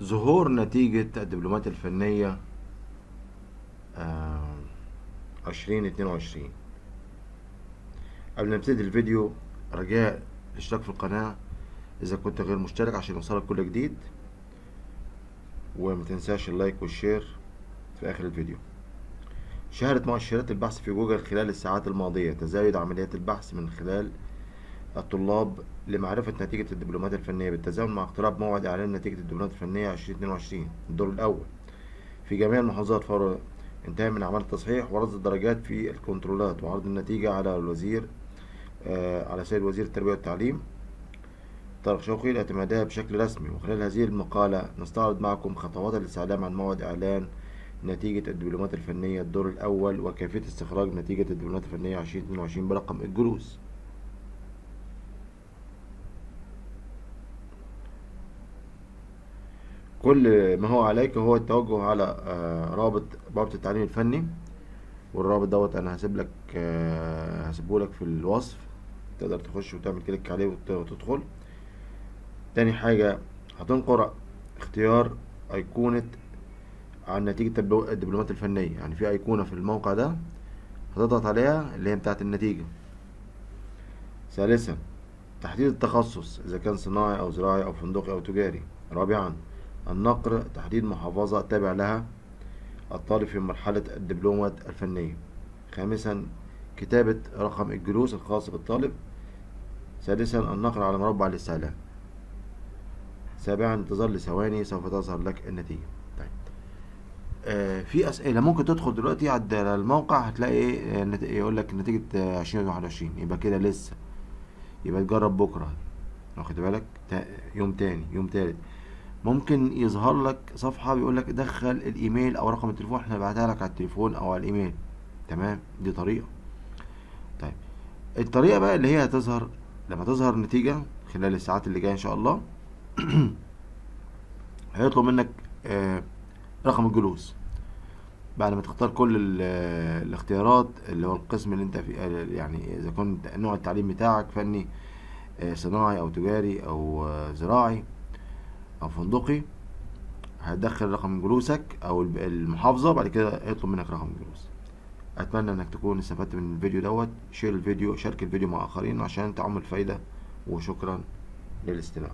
ظهور نتيجة الدبلومات الفنية عشرين اتنين وعشرين. قبل ما نبتدي الفيديو رجاء الاشتراك في القناة إذا كنت غير مشترك عشان يوصلك كل جديد وما تنساش ال like وال share في آخر الفيديو. شهدت مؤشرات البحث في جوجل خلال الساعات الماضية تزايد عمليات البحث من خلال الطلاب لمعرفة نتيجة الدبلومات الفنية بالتزامن مع اقتراب موعد إعلان نتيجة الدبلومات الفنية 2022 الدور الأول. في جميع المحافظات فور انتهى من أعمال التصحيح ورصد الدرجات في الكنترولات وعرض النتيجة على الوزير آه على سيد وزير التربية والتعليم. طارق شوقي لاعتمادها بشكل رسمي. وخلال هذه المقالة نستعرض معكم خطوات الاستعلام عن موعد إعلان نتيجة الدبلومات الفنية. الدور الأول وكيفية استخراج نتيجة الدبلومات الفنية 2022 برقم الجلوس. كل ما هو عليك هو التوجه على رابط بوابة التعليم الفني والرابط دوت أنا هسيب لك هسيبه لك في الوصف. تقدر تخش وتعمل كليك عليه وتدخل. تاني حاجة هتنقر اختيار أيقونة عن نتيجة الدبلومات الفنية. يعني في أيقونة في الموقع ده هتضغط عليها اللي هي بتاعت النتيجة. ثالثا تحديد التخصص إذا كان صناعي أو زراعي أو فندقي أو تجاري. رابعا النقر تحديد محافظة تابع لها الطالب في مرحلة الدبلومات الفنية. خامسا كتابة رقم الجلوس الخاص بالطالب. سادسا النقر على مربع الاستعلام سابعا انتظار لثواني سوف تظهر لك النتيجة. طيب. آه في أسئلة ممكن تدخل دلوقتي على الموقع هتلاقي يقول لك نتيجة عشرين واحد وعشرين. يبقى كده لسه. يبقى تجرب بكرة. واخد بالك؟ يوم تاني يوم تالت. ممكن يظهر لك صفحة بيقول لك دخل الإيميل أو رقم التليفون إحنا هنبعتها لك على التليفون أو على الإيميل. تمام؟ دي طريقة. طيب الطريقة بقى اللي هي هتظهر لما تظهر النتيجة خلال الساعات اللي جاية إن شاء الله هيطلب منك آه رقم الجلوس. بعد ما تختار كل الاختيارات اللي هو القسم اللي أنت فيه يعني إذا كنت نوع التعليم بتاعك فني آه صناعي أو تجاري أو آه زراعي أو فندقي هتدخل رقم جلوسك أو المحافظة بعد كده يطلب منك رقم الجلوس. أتمنى إنك تكون استفدت من الفيديو دوت. شير الفيديو شارك الفيديو مع آخرين عشان تعم الفايدة وشكرا للاستماع.